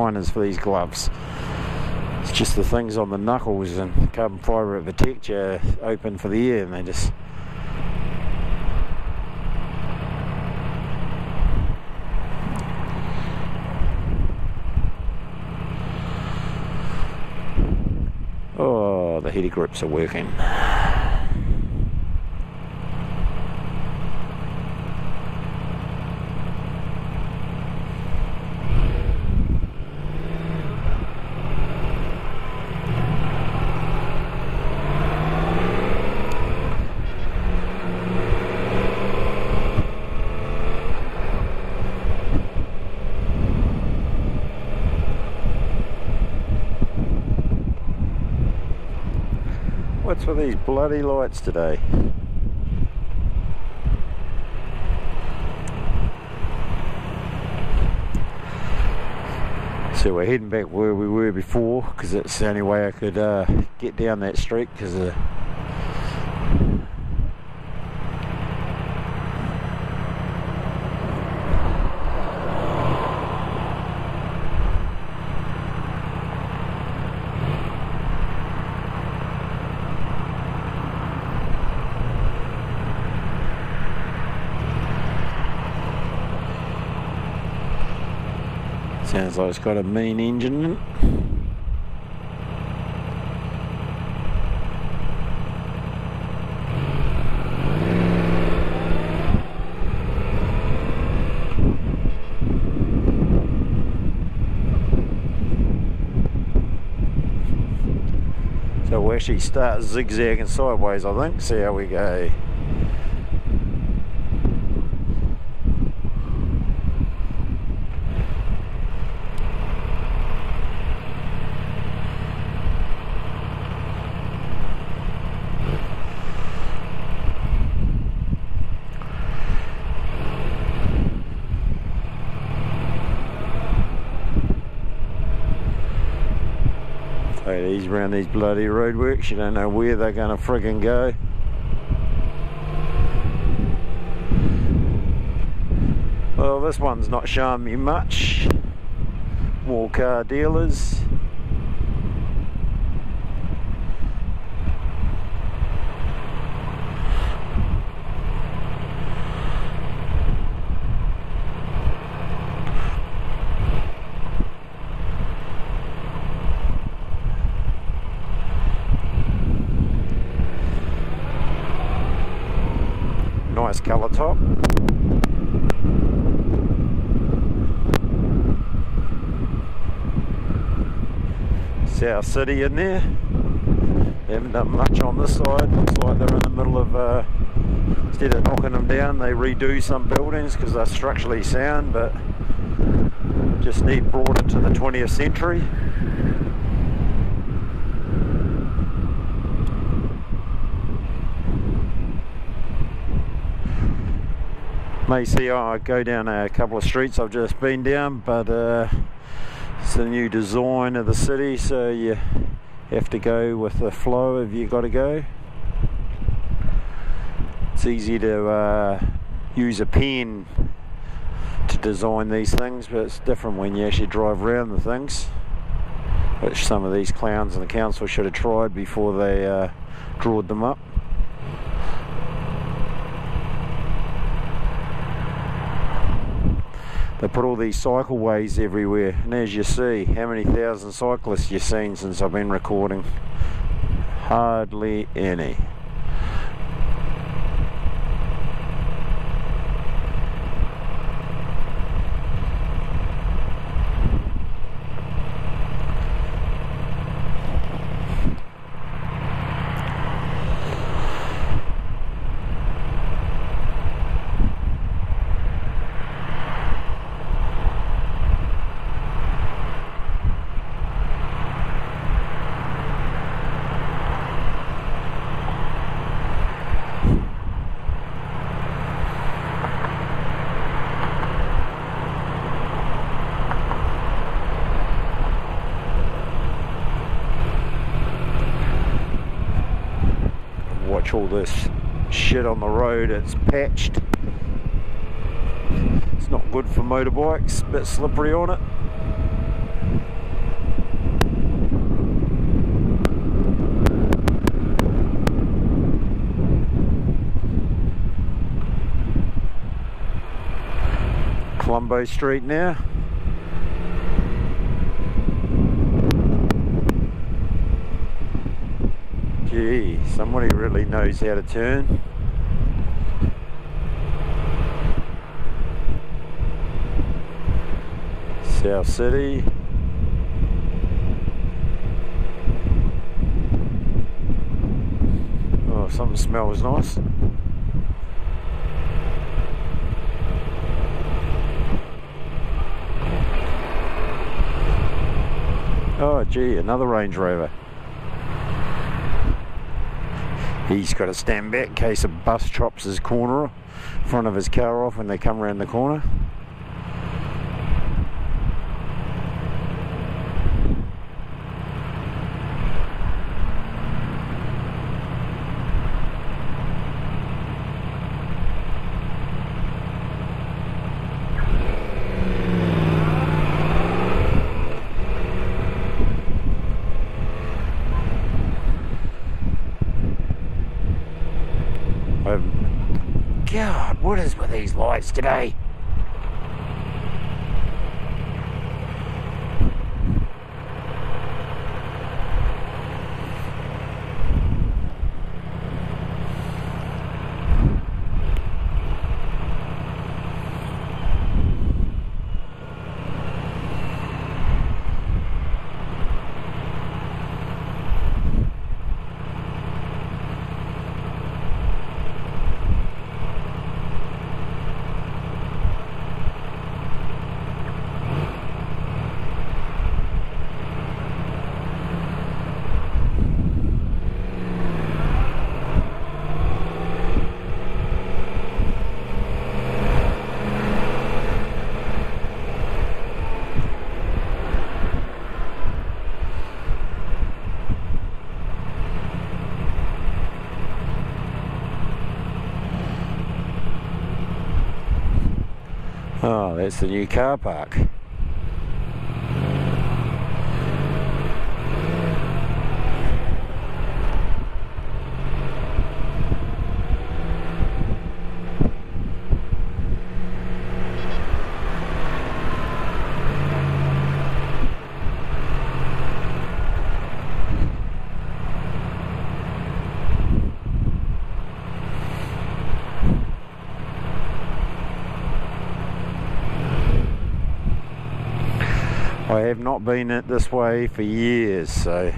designers for these gloves. It's just the things on the knuckles and carbon fibre that the texture open for the air and they just Oh, the heater grips are working. What's with these bloody lights today? So we're heading back where we were before because it's the only way I could uh, get down that street because uh, sounds like it's got a mean engine in it. So we'll actually start zigzagging sideways I think, see how we go. These around these bloody roadworks, you don't know where they're gonna friggin' go. Well, this one's not showing me much. More car dealers. Nice colour top. South City in there. They haven't done much on this side. Looks like they're in the middle of, uh, instead of knocking them down, they redo some buildings because they're structurally sound, but just need brought into the 20th century. May see I go down a couple of streets I've just been down but uh, it's the new design of the city so you have to go with the flow if you got to go. It's easy to uh, use a pen to design these things but it's different when you actually drive around the things which some of these clowns in the council should have tried before they uh, drawed them up they put all these cycleways everywhere and as you see how many thousand cyclists you've seen since I've been recording? Hardly any patch all this shit on the road. It's patched. It's not good for motorbikes, a bit slippery on it. Colombo Street now. Gee, somebody really knows how to turn. South City. Oh, something smells nice. Oh, gee, another Range Rover. He's got to stand back in case a bus chops his corner, front of his car off when they come around the corner. God, what is with these lights today? Oh, that's the new car park. I have not been it this way for years, so